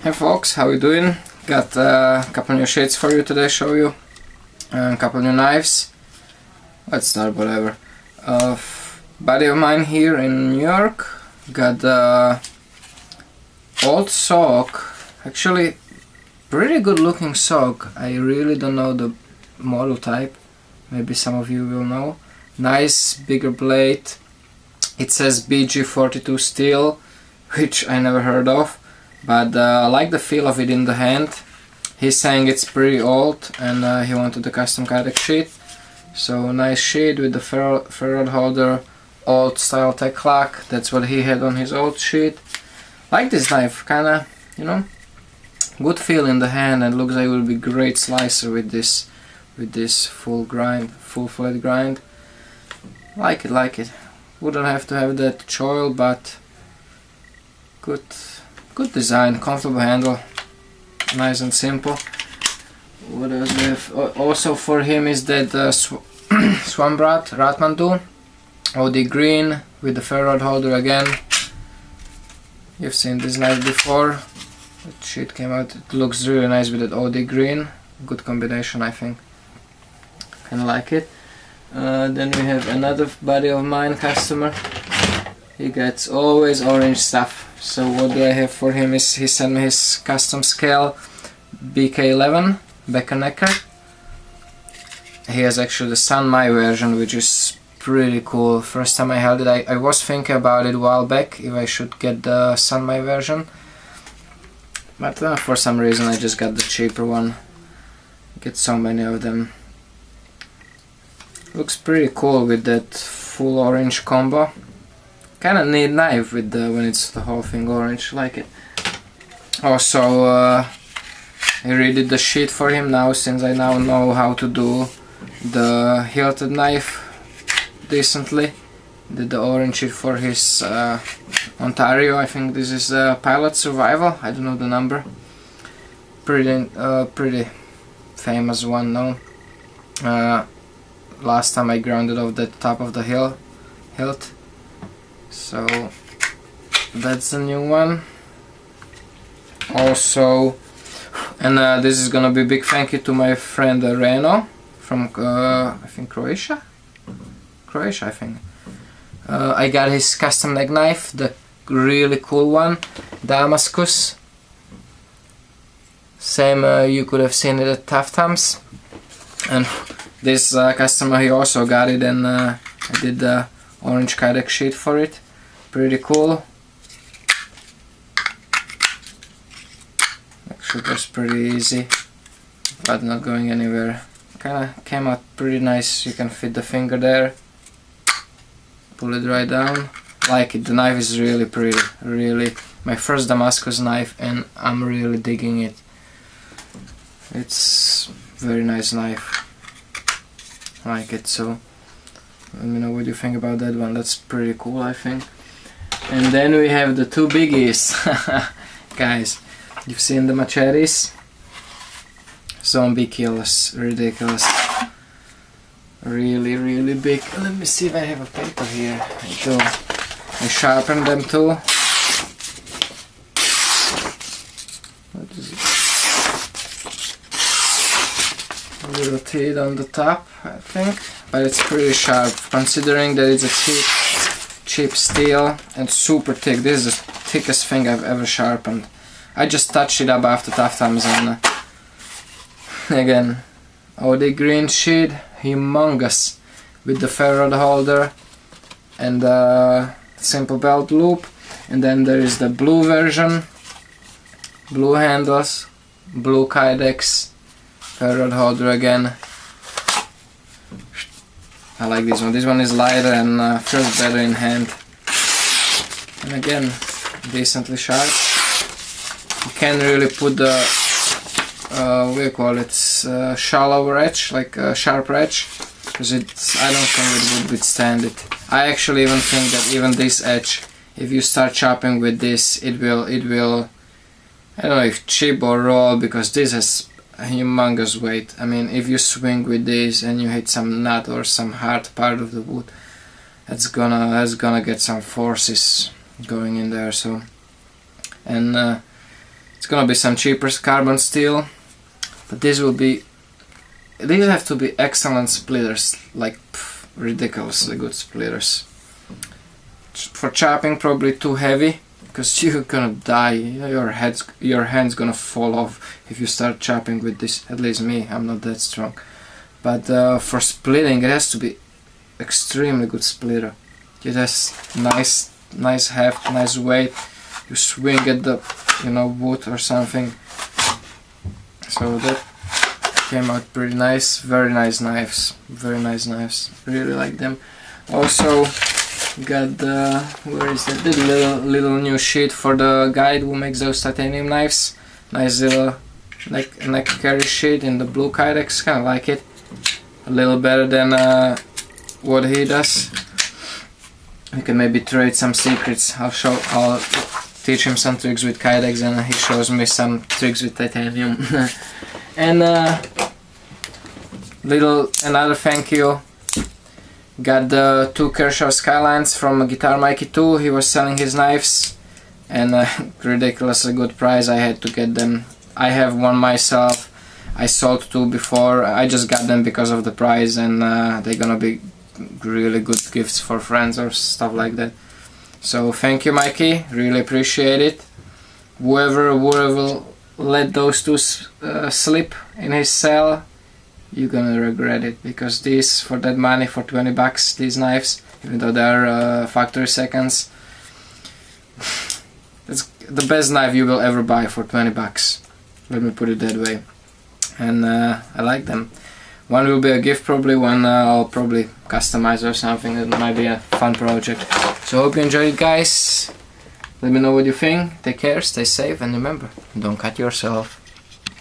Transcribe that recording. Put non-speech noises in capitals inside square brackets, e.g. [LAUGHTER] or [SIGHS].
Hey folks, how you doing? Got uh, a couple new sheaths for you today, show you. a couple new knives. Let's start whatever. Uh, buddy of mine here in New York got the old SOG. Actually, pretty good looking SOG. I really don't know the model type. Maybe some of you will know. Nice bigger blade. It says BG42 steel, which I never heard of but uh, I like the feel of it in the hand. He's saying it's pretty old and uh, he wanted a custom Kydex sheet. So nice sheet with the ferro holder, old style Tek-Lok. That's what he had on his old sheet. Like this knife, kinda, you know, good feel in the hand and looks like it will be great slicer with this, with this full grind, full flat grind. Like it, like it. Wouldn't have to have that choil, but good Good design, comfortable handle, nice and simple. What else we have? Also for him is that uh, sw [CLEARS THROAT] Swamp Rat Ratmandu OD green with the ferrite holder again. You've seen this knife before. The sheet came out. It looks really nice with that OD green. Good combination, I think. Kinda like it. Uh, then we have another buddy of mine, customer. He gets always orange stuff so what do I have for him is he sent me his custom scale BK11 Becker He has actually the Sanmai version which is pretty cool. First time I held it I, I was thinking about it a while back if I should get the Sanmai version but uh, for some reason I just got the cheaper one. Get so many of them. Looks pretty cool with that full orange combo kind of neat knife with the when it's the whole thing orange like it. Also uh, I redid the sheet for him now since I now know how to do the hilted knife decently. Did the orange sheet for his uh, Ontario I think this is a pilot survival. I don't know the number. Pretty uh, pretty famous one no? Uh, last time I grounded off the top of the hill hilt so that's a new one. Also and uh, this is gonna be big thank you to my friend uh, Reno from uh, I think Croatia? Croatia I think. Uh, I got his custom leg knife the really cool one Damascus. Same uh, you could have seen it at Tough Times. And this uh, customer he also got it and I did the orange Kydex sheet for it pretty cool. Actually was pretty easy but not going anywhere. Kinda came out pretty nice. You can fit the finger there. Pull it right down. Like it the knife is really pretty. Really my first Damascus knife and I'm really digging it. It's very nice knife. Like it so let me know what you think about that one. That's pretty cool I think and then we have the two biggies. [LAUGHS] Guys you've seen the machetes? Zombie kills ridiculous. Really really big. Let me see if I have a paper here. I do. I sharpened them too. What is it? A little teeth on the top I think. But it's pretty sharp considering that it's a cheap cheap steel and super thick. This is the thickest thing I've ever sharpened. I just touched it up after tough times and uh, [LAUGHS] again oh the green sheet humongous with the ferrite holder and the simple belt loop. And then there is the blue version blue handles blue kydex ferrite holder again I like this one. This one is lighter and uh, feels better in hand. And again, decently sharp. You can really put the, uh, what do you call it, uh, shallower edge, like a sharp edge, because it's, I don't think it would withstand it. I actually even think that even this edge, if you start chopping with this, it will, it will, I don't know if chip or roll, because this has humongous weight. I mean, if you swing with this and you hit some nut or some hard part of the wood, it's gonna that's gonna get some forces going in there. So, and uh, it's gonna be some cheaper carbon steel but these will be these have to be excellent splitters like pff, ridiculously good splitters for chopping probably too heavy because [LAUGHS] you're gonna die. Your head's your hand's gonna fall off if you start chopping with this at least me I'm not that strong. But uh, for splitting it has to be extremely good splitter. It has nice nice heft nice weight. You swing at the you know wood or something. So that came out pretty nice. Very nice knives. Very nice knives. Really like them. Also got the where is it? Little little new sheet for the guide who makes those titanium knives. Nice little neck, neck carry sheet in the blue kydex kind of like it. A little better than uh, what he does. We can maybe trade some secrets. I'll show I'll teach him some tricks with kydex and he shows me some tricks with titanium. [LAUGHS] And uh, little another thank you got the two Kershaw Skylines from Guitar Mikey 2 he was selling his knives. And uh, [LAUGHS] ridiculously good price. I had to get them. I have one myself. I sold two before. I just got them because of the price. And uh, they're gonna be really good gifts for friends or stuff like that. So thank you Mikey. Really appreciate it. Whoever whoever let those two uh, slip in his cell you're gonna regret it because these for that money for 20 bucks these knives even though they're uh, factory seconds [SIGHS] it's the best knife you will ever buy for 20 bucks. Let me put it that way. And uh, I like them. One will be a gift probably one uh, I'll probably customize or something. It might be a fun project. So hope you enjoyed it guys. Let me know what you think. Take care stay safe and remember don't cut yourself